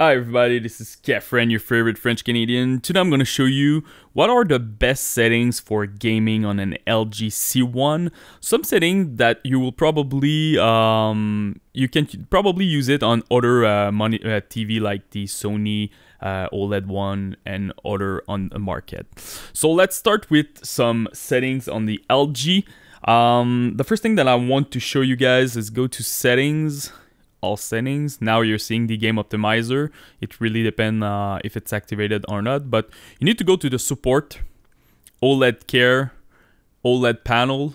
Hi everybody, this is Kephren, your favorite French Canadian. Today I'm going to show you what are the best settings for gaming on an LG C1. Some setting that you will probably um, you can probably use it on other uh, money, uh, TV like the Sony uh, OLED one and other on the market. So let's start with some settings on the LG. Um, the first thing that I want to show you guys is go to settings all settings. Now you're seeing the game optimizer. It really depends uh, if it's activated or not, but you need to go to the support, OLED care, OLED panel,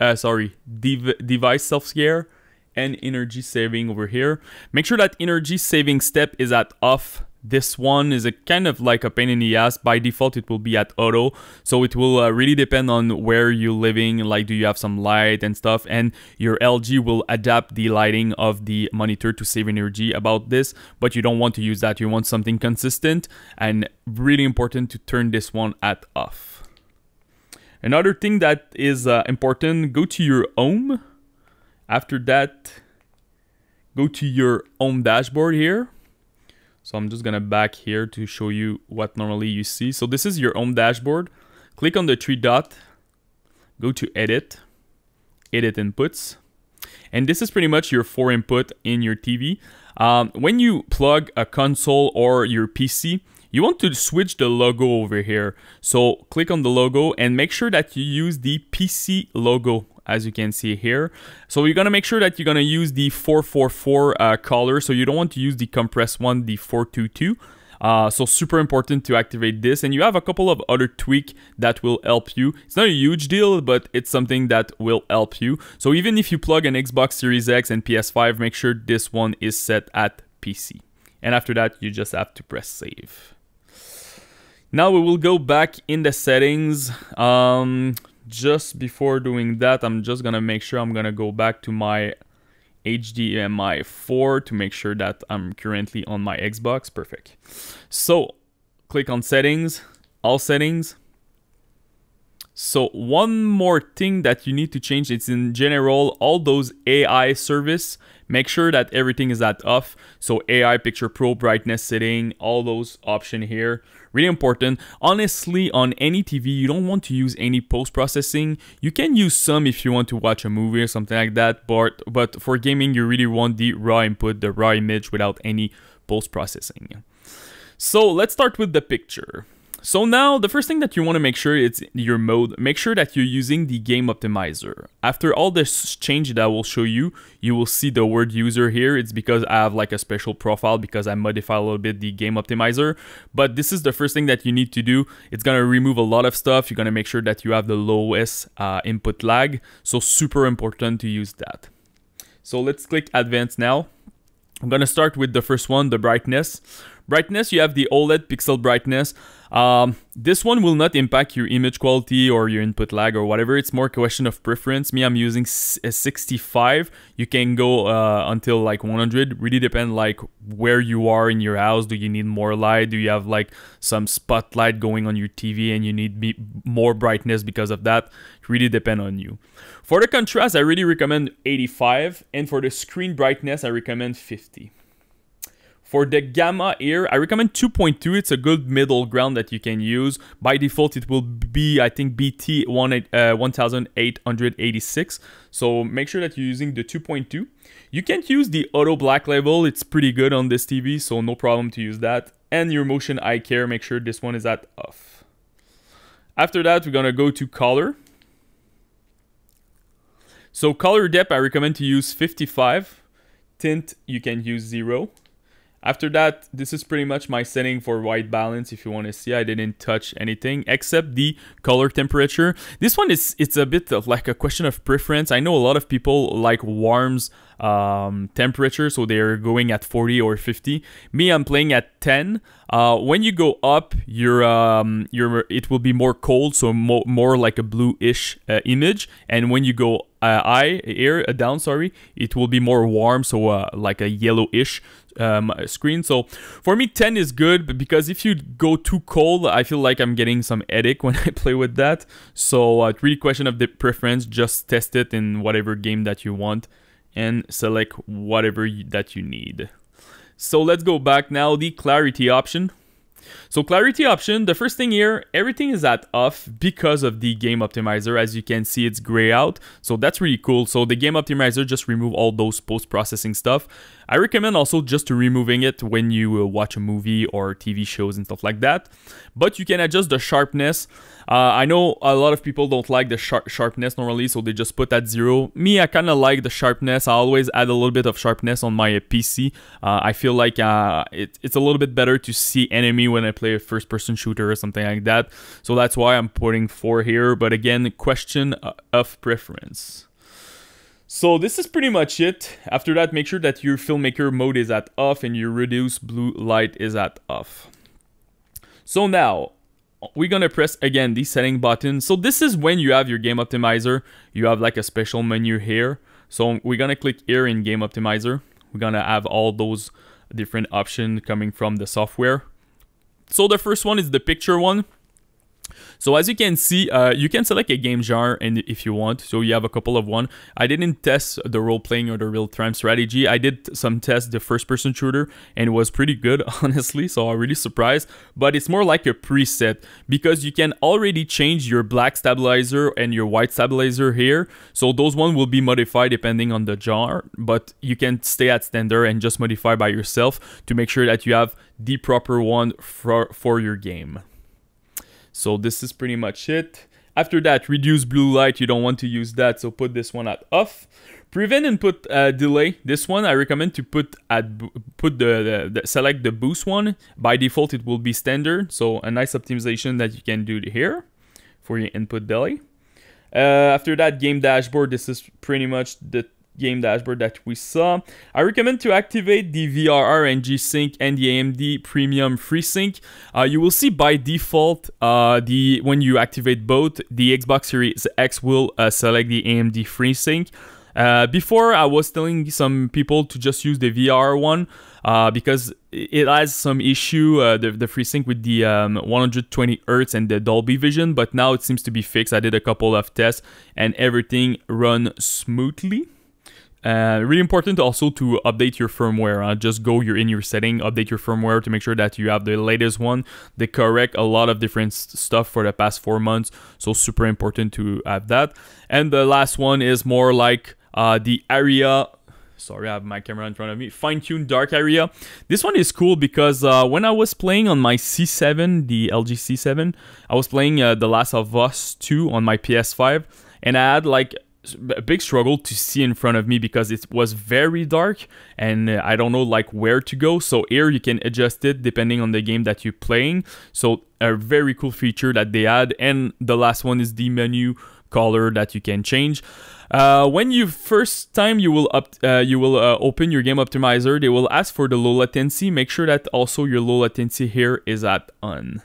uh, sorry, dev device self-care, and energy saving over here. Make sure that energy saving step is at off this one is a kind of like a pain in the ass. By default, it will be at auto. So it will uh, really depend on where you're living. Like, do you have some light and stuff? And your LG will adapt the lighting of the monitor to save energy about this. But you don't want to use that. You want something consistent and really important to turn this one at off. Another thing that is uh, important, go to your home. After that, go to your home dashboard here so I'm just gonna back here to show you what normally you see. So this is your home dashboard. Click on the three dot, go to edit, edit inputs. And this is pretty much your four input in your TV. Um, when you plug a console or your PC, you want to switch the logo over here. So click on the logo and make sure that you use the PC logo as you can see here. So you're gonna make sure that you're gonna use the 444 uh, color. So you don't want to use the compressed one, the 422. Uh, so super important to activate this and you have a couple of other tweak that will help you. It's not a huge deal, but it's something that will help you. So even if you plug an Xbox Series X and PS5, make sure this one is set at PC. And after that, you just have to press save. Now we will go back in the settings. Um, just before doing that, I'm just gonna make sure I'm gonna go back to my HDMI 4 to make sure that I'm currently on my Xbox. Perfect. So click on settings, all settings. So one more thing that you need to change, it's in general, all those AI service, make sure that everything is at off. So AI picture pro brightness setting, all those option here. Really important. Honestly, on any TV, you don't want to use any post-processing. You can use some if you want to watch a movie or something like that, but, but for gaming, you really want the raw input, the raw image without any post-processing. So let's start with the picture. So now the first thing that you want to make sure it's your mode, make sure that you're using the game optimizer. After all this change that I will show you, you will see the word user here. It's because I have like a special profile because I modify a little bit the game optimizer. But this is the first thing that you need to do. It's going to remove a lot of stuff. You're going to make sure that you have the lowest uh, input lag. So super important to use that. So let's click advanced now. I'm going to start with the first one, the brightness. Brightness, you have the OLED pixel brightness. Um, this one will not impact your image quality or your input lag or whatever. It's more question of preference. Me, I'm using 65. You can go uh, until like 100. Really depend like where you are in your house. Do you need more light? Do you have like some spotlight going on your TV and you need more brightness because of that? Really depend on you. For the contrast, I really recommend 85. And for the screen brightness, I recommend 50. For the gamma here, I recommend 2.2. It's a good middle ground that you can use. By default, it will be, I think, BT 1886. Uh, so make sure that you're using the 2.2. You can't use the auto black level. It's pretty good on this TV, so no problem to use that. And your motion eye care, make sure this one is at off. After that, we're gonna go to color. So color depth, I recommend to use 55. Tint, you can use zero. After that, this is pretty much my setting for white balance. If you want to see, I didn't touch anything except the color temperature. This one is it's a bit of like a question of preference. I know a lot of people like warms um, temperature, so they're going at 40 or 50. Me, I'm playing at 10. Uh, when you go up, your um, your it will be more cold, so mo more like a bluish uh, image. And when you go uh, eye air uh, down, sorry, it will be more warm, so uh, like a yellowish um, screen. So for me, 10 is good but because if you go too cold, I feel like I'm getting some headache when I play with that. So uh, really question of the preference. Just test it in whatever game that you want and select whatever that you need. So let's go back now, the clarity option. So clarity option, the first thing here, everything is at off because of the game optimizer. As you can see, it's gray out. So that's really cool. So the game optimizer just remove all those post-processing stuff. I recommend also just to removing it when you uh, watch a movie or TV shows and stuff like that. But you can adjust the sharpness. Uh, I know a lot of people don't like the sharp sharpness normally, so they just put at zero. Me, I kind of like the sharpness. I always add a little bit of sharpness on my PC. Uh, I feel like uh, it, it's a little bit better to see enemy when I play a first-person shooter or something like that. So that's why I'm putting four here. But again, question of preference. So this is pretty much it. After that, make sure that your filmmaker mode is at off and your reduce blue light is at off. So now, we're gonna press again the setting button. So this is when you have your game optimizer. You have like a special menu here. So we're gonna click here in game optimizer. We're gonna have all those different options coming from the software. So the first one is the picture one. So as you can see, uh, you can select a game genre and if you want. So you have a couple of one. I didn't test the role playing or the real time strategy. I did some tests the first person shooter and it was pretty good, honestly. So I'm really surprised. But it's more like a preset because you can already change your black stabilizer and your white stabilizer here. So those one will be modified depending on the genre, but you can stay at standard and just modify by yourself to make sure that you have the proper one for, for your game. So this is pretty much it. After that, reduce blue light, you don't want to use that, so put this one at off. Prevent input uh, delay. This one I recommend to put at put the, the, the, select the boost one. By default, it will be standard. So a nice optimization that you can do here for your input delay. Uh, after that, game dashboard. This is pretty much the game dashboard that we saw. I recommend to activate the VRR and G-Sync and the AMD Premium FreeSync. Uh, you will see by default, uh, the when you activate both, the Xbox Series X will uh, select the AMD FreeSync. Uh, before, I was telling some people to just use the VR one uh, because it has some issue, uh, the, the FreeSync with the um, 120 Hertz and the Dolby Vision, but now it seems to be fixed. I did a couple of tests and everything run smoothly. Uh, really important also to update your firmware. Uh, just go you're in your setting, update your firmware to make sure that you have the latest one. They correct a lot of different stuff for the past four months, so super important to have that. And the last one is more like uh, the area sorry i have my camera in front of me fine-tuned dark area this one is cool because uh, when i was playing on my c7 the lg c7 i was playing uh, the last of us 2 on my ps5 and i had like a big struggle to see in front of me because it was very dark and I don't know like where to go. So here you can adjust it depending on the game that you're playing. So a very cool feature that they add. And the last one is the menu color that you can change. Uh, when you first time you will up uh, you will uh, open your game optimizer, they will ask for the low latency. Make sure that also your low latency here is at on.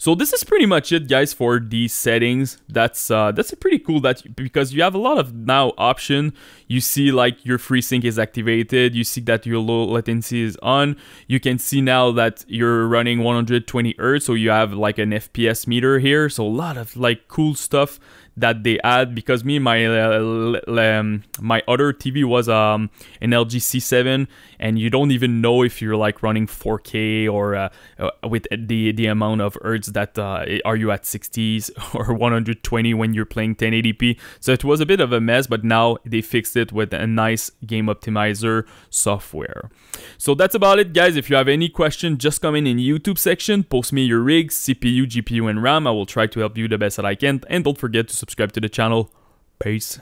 So this is pretty much it, guys, for these settings. That's uh, that's pretty cool that because you have a lot of now option. You see like your FreeSync is activated. You see that your low latency is on. You can see now that you're running 120 Hertz, so you have like an FPS meter here. So a lot of like cool stuff that they add because me my uh, um, my other TV was um, an LG C7 and you don't even know if you're like running 4K or uh, uh, with the the amount of hertz that uh, are you at 60s or 120 when you're playing 1080p so it was a bit of a mess but now they fixed it with a nice game optimizer software so that's about it guys if you have any question just come in in YouTube section post me your rigs CPU GPU and RAM I will try to help you the best that I can and don't forget to subscribe to the channel. Peace.